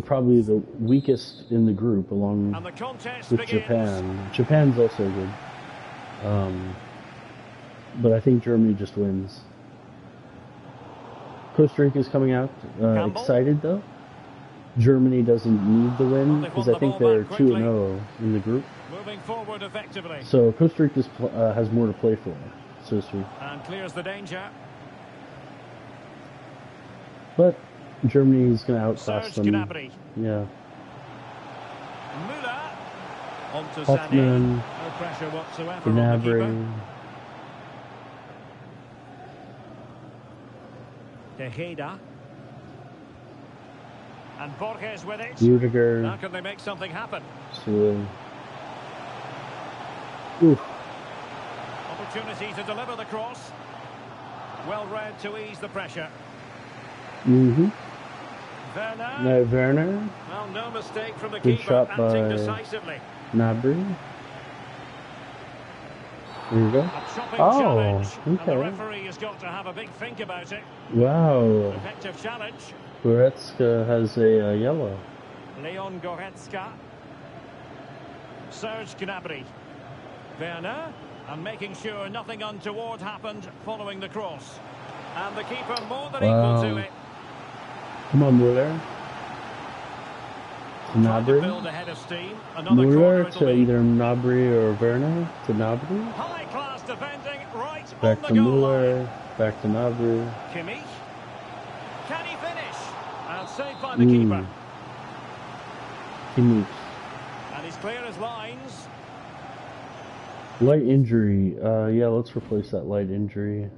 They're probably the weakest in the group, along the contest with begins. Japan. Japan's also good. Um, but I think Germany just wins. Costa Rica's coming out uh, excited though. Germany doesn't need the win because won I think ball they're two and zero in the group. Moving forward effectively. So Costa Rica uh, has more to play for, so to speak. And clears the danger. But Germany's going to outclass them. Gnabry. Yeah. Müller. On to Sané. Hofmann, No pressure whatsoever on the keeper. Gnabry. Tejeda. And Borges with it. Rudiger. Now can they make something happen? Sule. Oof. Opportunity to deliver the cross. Well read to ease the pressure. Mm-hmm. Werner. Now Werner. Well, no mistake from the Good keeper, shot by- decisively. Gnabry. There you go. Oh, challenge. And the okay. referee has got to have a big think about it. Wow. Effective challenge. Goretzka has a uh, yellow. Leon Goretzka. Serge Gnabry. Werner. And making sure nothing untoward happened following the cross. And the keeper more than equal to it. Come on, Muller. Trying to build Gnabry. ahead of steam. Muller to either Gnabry or Werner to Gnabry. High class defending right Back to. Muller. Back to Gnabry. Kimmich. Can he finish? And saved by the Mm. keeper. He moves. And he's clear as lines. Light injury. Uh, yeah, let's replace that light injury.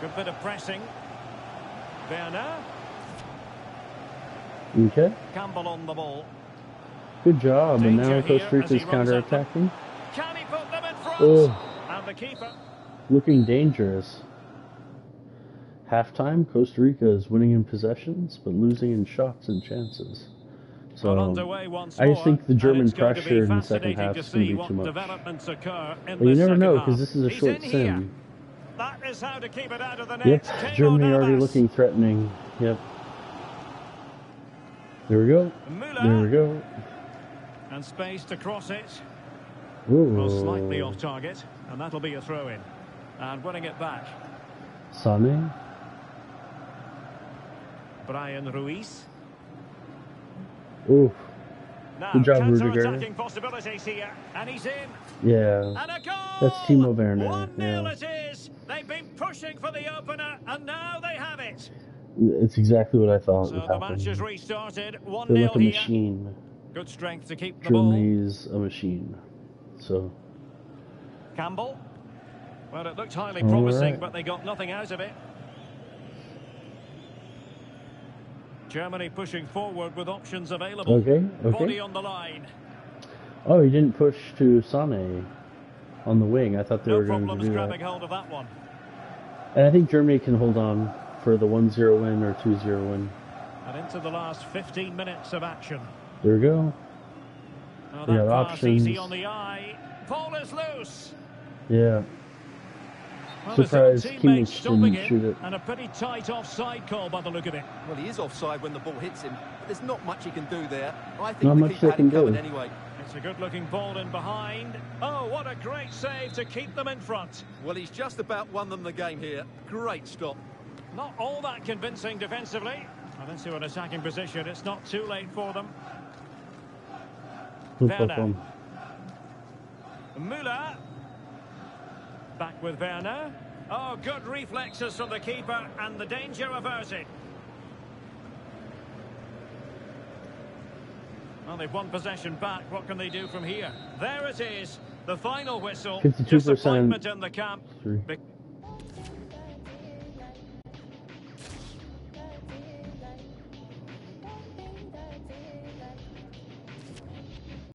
Good bit of pressing. Werner. Okay. Campbell on the ball. Good job. And now Danger Costa as he Rica's runs at them. counterattacking. Can he put them in front? Oh. And the keeper. Looking dangerous. Halftime, Costa Rica is winning in possessions, but losing in shots and chances. So once I just think the German it's going to be pressure in the second half is going to be too much. developments occur in But you never know because this is a He's short sim. Yep, Germany already looking threatening. Yep. There we go. There we go. And space to cross it. Ooh. Well, slightly off target, and that'll be a throw in. And winning it back, Sane. Bryan Ruiz. Ooh. Now, Good job, Rudiger. attacking possibilities here, and he's in. Yeah. And a goal! That's Timo Werner, 1 0 yeah. They've been pushing for the opener, and now they have it. It's exactly what I thought So would the happen. match has restarted. 1 They're 0 like a here. machine. Good strength to keep the ball. Germany's a machine. So Campbell. Well, it looked highly All promising, right. but they got nothing out of it. Germany pushing forward with options available. Okay, okay. Body on the line. Oh, he didn't push to Sane on the wing. I thought they No were going to problems do grabbing that. hold of that one. And I think Germany can hold on for the 1-0 win or 2-0 win. And into the last 15 minutes of action. There we go. Now They that got pass easy on the eye. Ball is loose. Yeah. Well, his Surprised teammates Kimmich stopping didn't shoot it. and a pretty tight offside call by the look of it. Well, he is offside when the ball hits him, but there's not much he can do there. I think Not the much they had can it do. anyway. It's a good-looking ball in behind. Oh, what a great save to keep them in front. Well, he's just about won them the game here. Great stop. Not all that convincing defensively. I don't into an attacking position. It's not too late for them. Boom, boom, Werner. Müller. Back with Werner. Oh, good reflexes from the keeper and the danger averted. Well, they've won possession back. What can they do from here? There it is. The final whistle. 52%. Disappointment in the camp. Three.